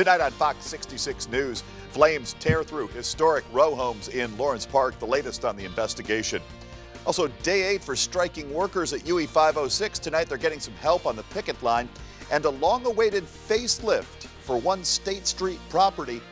Tonight on Fox 66 News, flames tear through historic row homes in Lawrence Park, the latest on the investigation. Also, day eight for striking workers at UE 506. Tonight, they're getting some help on the picket line and a long awaited facelift for one State Street property